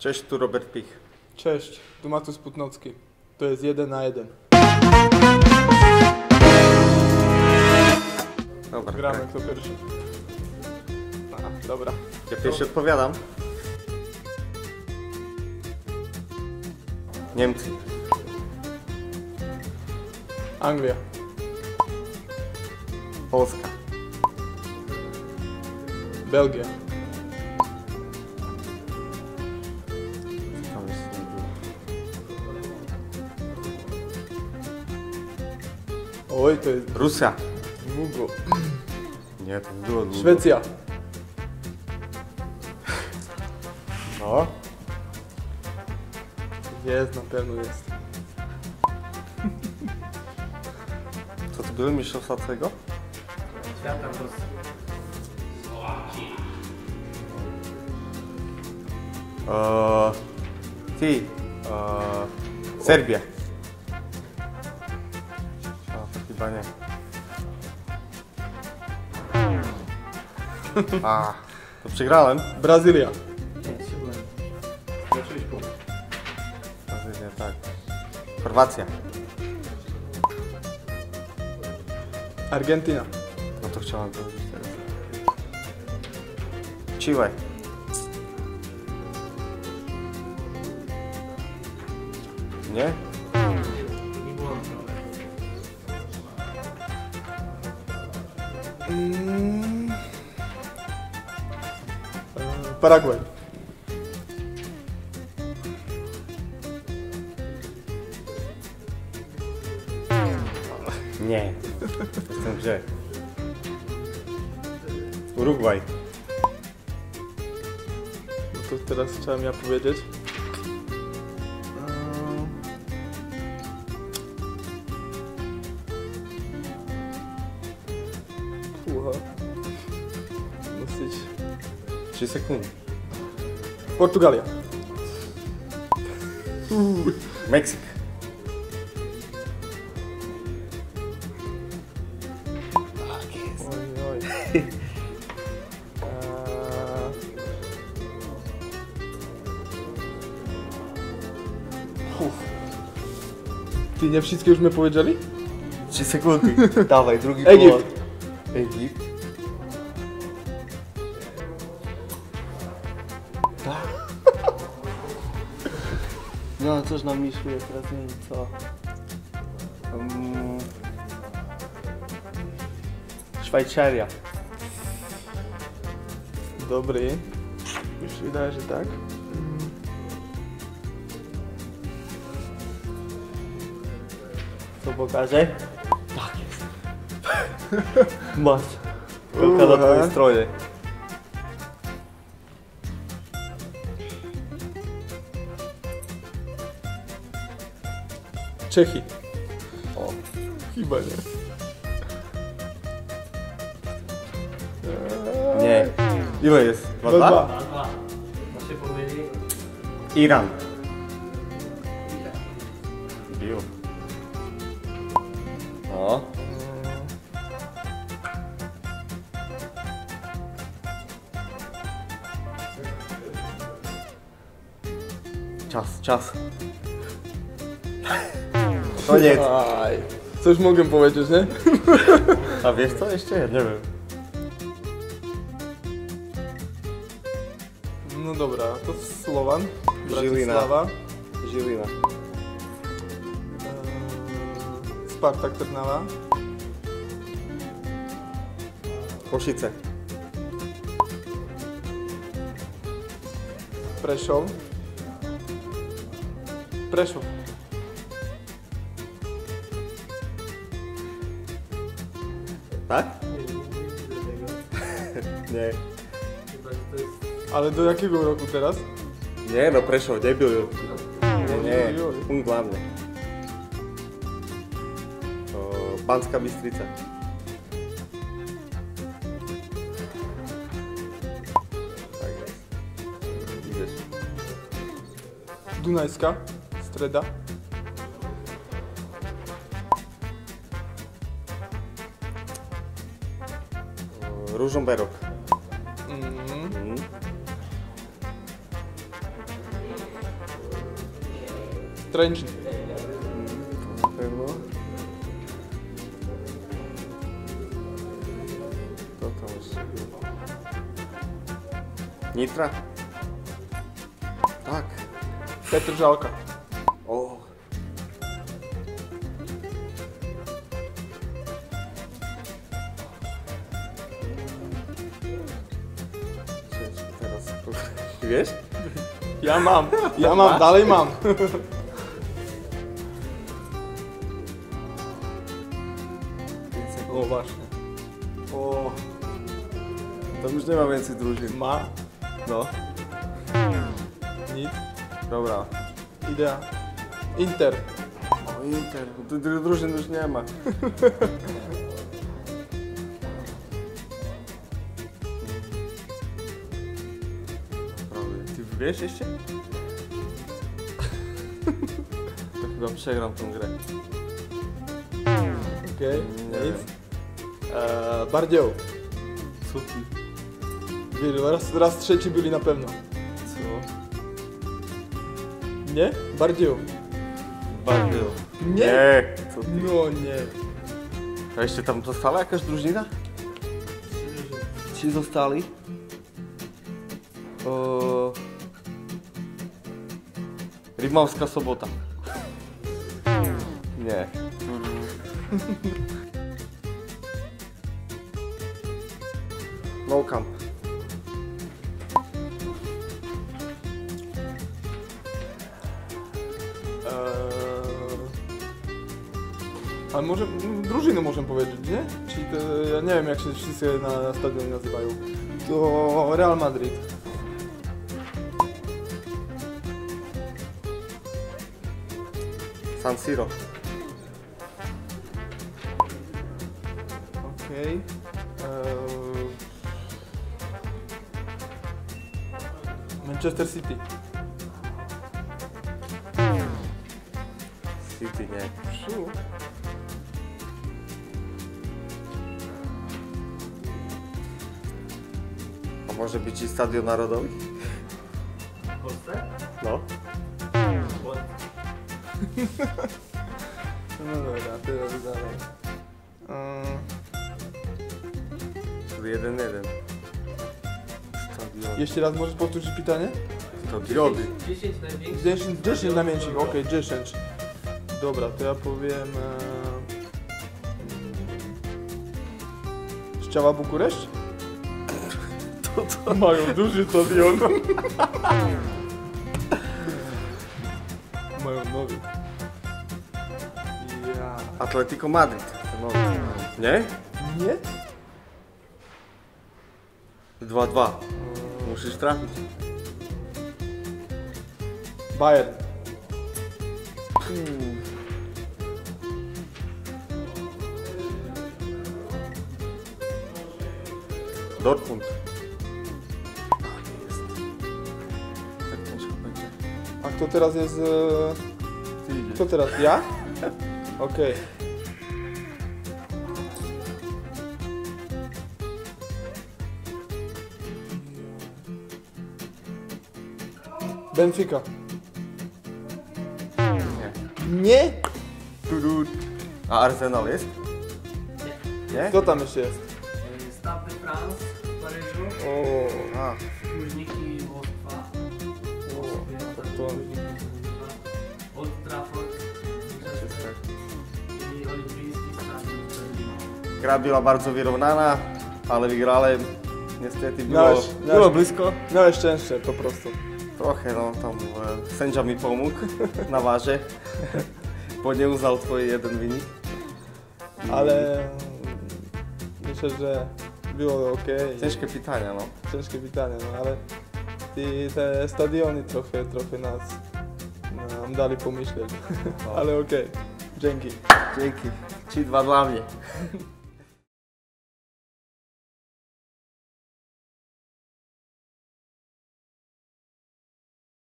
Cześć, tu Robert Pich. Cześć, tu Matus Putnocki. To jest jeden na jeden. Dobra, Gramy, tak. kto pierwszy. A, dobra. Ja pierwszy odpowiadam. Niemcy. Anglia. Polska. Belgia. Oj, to jest Rosja. długo. Nie, to było długo. Szwecja. No. Jest, na pewno jest. Co to były mistrzostwa całego? Świata to Eee, ty. Eee, Serbia. A, to chyba nie. A, to przegrałem. Brazylia. Brazylia, tak. Chorwacja. Argentyna. No to chciałem powiedzieć teraz. Chile. Nie Paragwaj. Nie. Jestem w grze. Urugwaj. No to teraz chciałem ja powiedzieć. 3 sekundy. Portugalia. Meksyk. Oj, oj. Eee. Uf. Ty nie wszystkie już my powiedzieli? 3 sekundy. Dawaj, drugi Egipt. Egipt. No, coś nam miszuje, teraz nie wiem co. Um, Szwajcaria. Dobry. Już się wydaje, że tak. Co pokażę? Tak jest. Masz. Tylko na twojej stronie. Czechy. O. Chyba nie. nie. Ile jest? Dwa, Dwa, dwa? dwa. Dwa. No się pomyli. Iran. Bił. O. Czas, czas. Konec. Aj. Co už môžem povedať už, ne? A vieš to ešte? Neviem. No dobrá, to Slovan, Žilina. Bratislava. Žilina. Spartak Trnava. Košice. Prešov. Prešov. Tak? Nie. Ale do jakiego roku teraz? Nie, no Prešov nebyl. Nie, nie, Punkt hlavne. Banská Bystrica. Dunajská, streda. O, Ružomberok. Mm. Mhm. Stręczny. Na pewno. Co tam jeszcze było? Nitra? Tak. Petr Żalka. Wiesz? Ja mam, ja mam, dalej mam. O, właśnie. O. Tam już nie ma więcej drużyn. Ma, No. nic, Dobra. idea. Inter. O, Inter. Drużyn już nie ma. wiesz jeszcze? To chyba przegram tą grę. Okej, Nie nic. Eee, ty? Wiesz, raz, raz trzeci byli na pewno. Co? Nie? Bardioł. Bardzo. Nie? Nie. Co ty? No nie. A jeszcze tam została jakaś drużyna? Ci zostali? O... Rimowska sobota. Nie. No camp. Eee, ale może, m, drużyny możemy powiedzieć, nie? Czyli te, ja nie wiem jak się wszyscy na, na stadionie nazywają. To Real Madrid. San Siro. Okej. Eee, Manchester City. City, nie. Psu. A może być i Stadion Narodowy? W Polsce? No. No dobra, teraz dalej. Czyli jeden jeden. Stadion. jeszcze raz możesz powtórzyć pytanie? Stadiony. 10 największych. 10, 10 na mniejszych, okej, 10. Dobra, to ja powiem... E... Ściała Bukureszcz? To co? Mają duży stadion. Mają nowy. Ja... Atletico Madrid. No. Nie? Nie? 2-2. Musisz trafić. Bayern. Dortmund. A kto teraz jest... E... Kto teraz? Ja? Okej. Benfica. Nie. Nie? Turut. A Arsenal jest? Nie? Kto tam jeszcze jest? Stade de France w Paryżu. O, A, gra była bardzo wyrównana, ale wygrałem. Niestety było, Miałeś- było miałeś- blisko. miałeś szczęście po prostu. Trochę no, tam e, sędzia mi pomógł na warze, bo nie uznał twój jeden wynik. I Ale myślę, że było ok. Ciężkie pytania, no. Ciężkie pytanie, no ale ty, te stadiony trochę, trochę nas nam dali pomyśleć. ale okej. Dzięki. Dzięki. Ci dwa dla mnie.